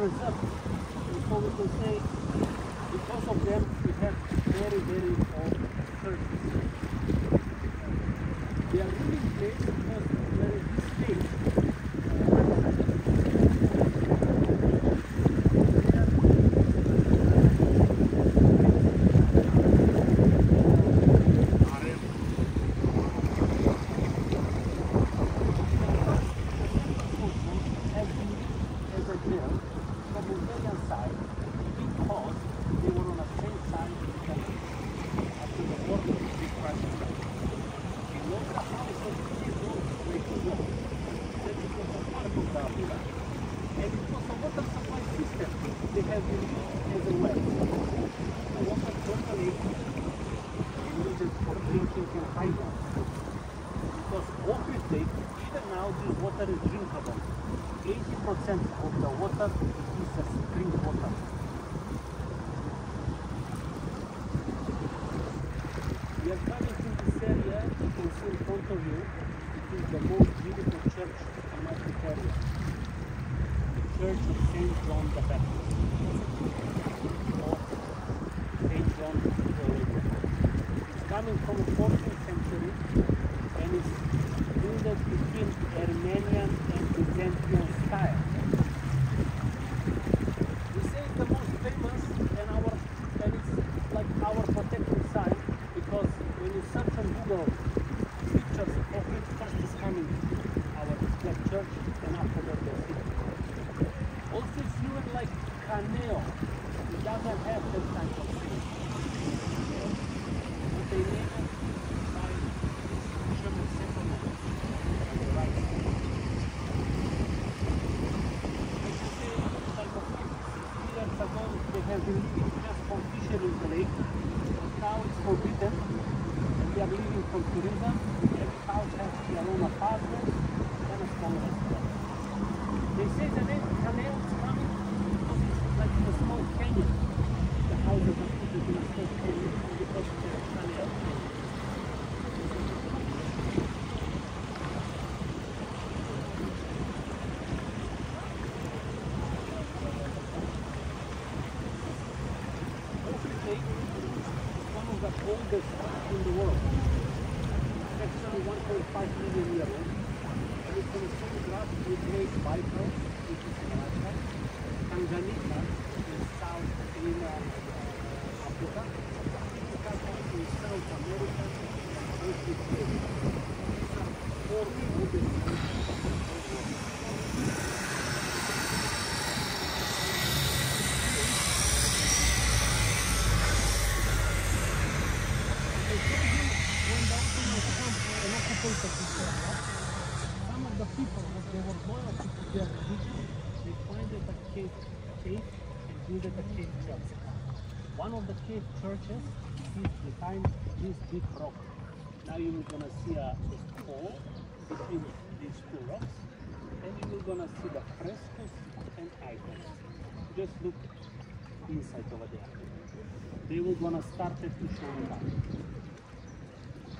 difference up. Because of them, we have very, very now this water is drinkable. 80% of the water is a spring water. We are coming to this area, you can see in front of you, it is the most beautiful church in Macedonia. The Church of St. John the Baptist. St. John the It's coming from 14th century first is coming our black church and after that the city. Also even like Kaneo. It doesn't have that kind of thing. They the you they have been living just from fishing in the lake. Now it's forbidden, they are living from tourism. Every house has their own apartment and a small restaurant. They say the name Kaneo is coming because it's like a small canyon. The houses are put in a small canyon because it's a Kaneo canyon. Ohrid Lake is one of the oldest in the world. It's actually 1.5 million years old. And it's on a solid rock with Lake Baikal, which is in Russia, Tanganyika in South in uh, Africa, Titicaca in South America, and Ohrid Lake. These are four oldest I told you when the Ottomans come occupied this area, some of the people that they were loyal to their religion, they find a cave, cave and build it a cave church. One of the cave churches is behind this big rock. Now you're gonna see a, hole between these two rocks, and you're gonna see the frescoes and icons. Just look inside over there. They will gonna start it to show you now. There's a wooden church at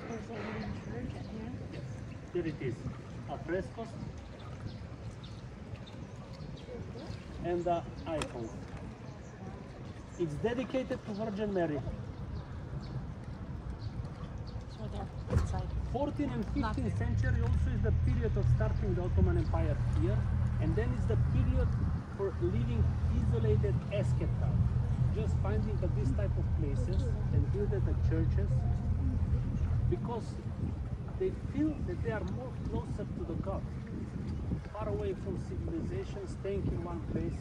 here. It is, a frescoes and the icon. It's dedicated to Virgin Mary. So they're inside. 14th and 15th century also is the period of starting the Ottoman Empire here, and then is the period for living isolated escape route. Just finding uh, these type of places and building the churches because they feel that they are more closer to the God, far away from civilization, staying in one place,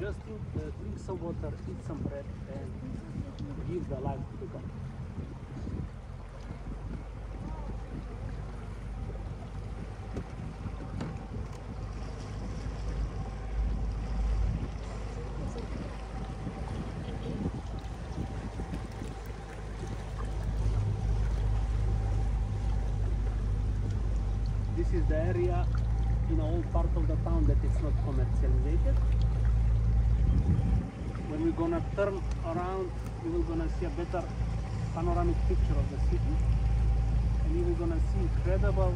just to uh, drink some water, eat some bread, and give the life to the God. This is the area in a whole part of the town that is not commercialized. When we're gonna turn around, you will gonna see a better panoramic picture of the city, and you will gonna see incredible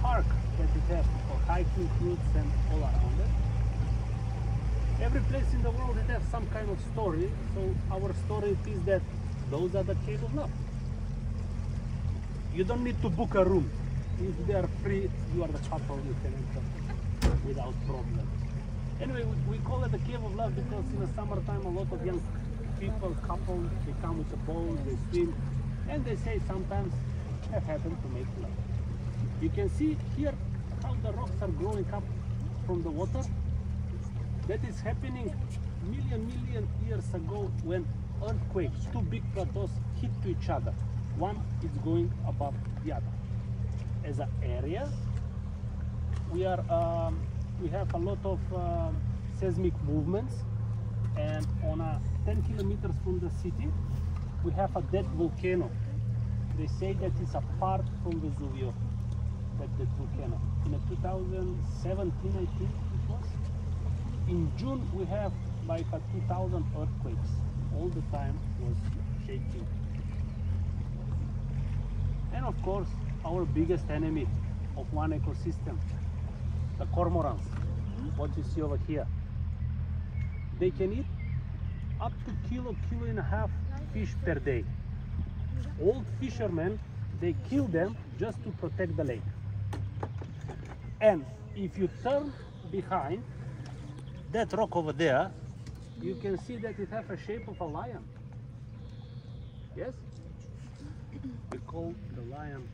park that it has for hiking routes and all around it. Every place in the world it has some kind of story, so our story is that those are the cave of love. You don't need to book a room. If they are free, you are the couple, you can enter without problem. Anyway, we, call it the cave of love because in the summertime a lot of young people, couples, they come with a boat, they swim, and they say sometimes have happened to make love. You can see here how the rocks are growing up from the water. That is happening million, million years ago when earthquakes, two big plateaus hit to each other. One is going above the other. As an area, we are um, we have a lot of um, seismic movements, and on a 10 kilometers from the city, we have a dead volcano. They say that it's apart from Vesuvio, that dead volcano. In a 2017, I think it was. In June, we have like a 2,000 earthquakes. All the time was shaking. And of course, our biggest enemy of one ecosystem, the cormorants. What you see over here. They can eat up to kilo, kilo and a half fish per day. Old fishermen, they kill them just to protect the lake. And if you turn behind that rock over there, you can see that it has a shape of a lion. Yes? We call the lion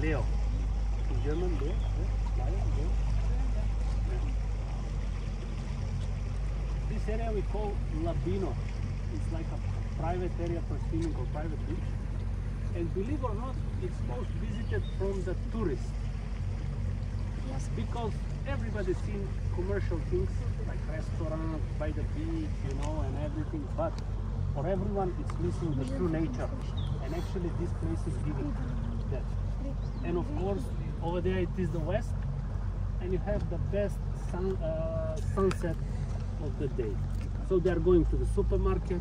Leo. In German, Leo? Lion, ¿eh? Leo. This area we call Labino. It's like a private area for swimming or private beach. And believe or not, it's most visited from the tourists. Yes. Because everybody's seen commercial things like restaurants by the beach, you know, and everything. But for everyone, it's missing the true nature. And actually, this place is giving that. And of course, over there it is the west, and you have the best sun, uh, sunset of the day. So they are going to the supermarket,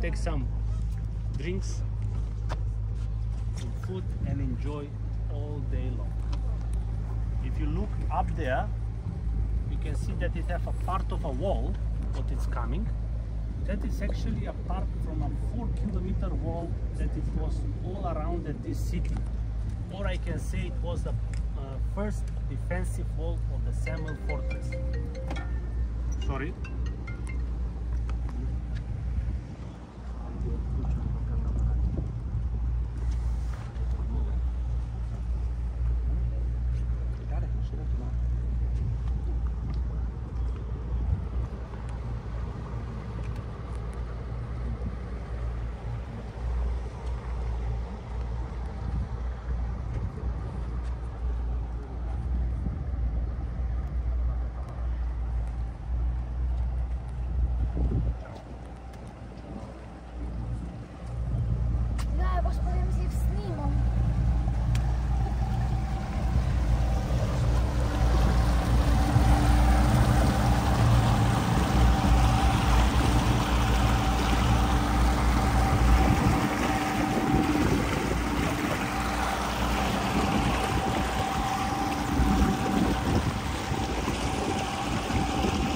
take some drinks, some food, and enjoy all day long. If you look up there, you can see that it has a part of a wall, what is coming. That is actually a part from a four kilometer wall that it was all around this city. Or I can say it was the uh, first defensive wall of the Samuel Fortress. Sorry,